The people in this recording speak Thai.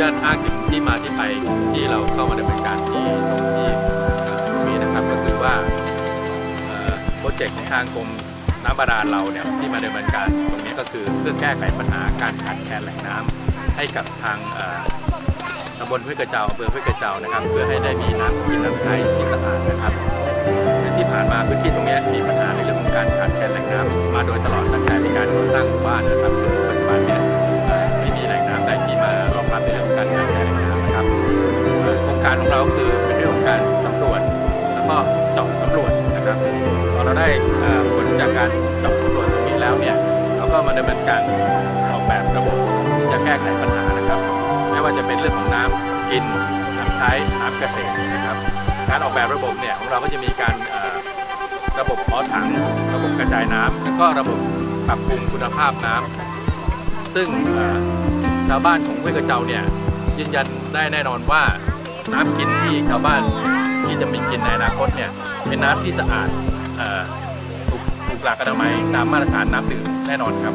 อ้างถึงที่มาที่ไปที่เราเข้ามาดำเนินการที่ตรงที่ตรงนี้นะครับก็คือว่าโปรเจกต์ของทางกรมน้ำบาดาลเราเนี่ยที่มาดำเนินการตรงนี้ก็คือเพื่อแก้ไขปัญหาการขาดแคลนแหล่งน้ำให้กับทางตำบลห้วยกระเจ้าอำเภอห้วยกระเจ้านะครับ เพื่อให้ได้มีน้ำกินน้ำใช้ที่สะอาดนะครับที่ผ่านมาพื้นที่ตรงนี้มี ก็เจาะสำรวจนะครับพอเราได้ผลจากการเจาะสำรวจตรงนี้แล้วเนี่ยเราก็มาดำเนินการออกแบบระบบที่จะแก้ไขปัญหานะครับ ไม่ว่าจะเป็นเรื่องของน้ำกินน้ำใช้น้ำเกษตรนะครับ การออกแบบระบบเนี่ยของเราก็จะมีการระบบขอถัง ระบบกระจายน้ำแล้วก็ระบบปรับปรุงคุณภาพน้ำซึ่งชาวบ้านของห้วยกระเจ้าเนี่ยยืนยันได้แน่นอนว่าน้ำกินที่ชาวบ้าน ที่จะมีกินในอนาคตเนี่ยเป็นน้ำที่สะอาดถูกถูกหลักอนามัยตามมาตรฐานน้ำดื่มแน่นอนครับ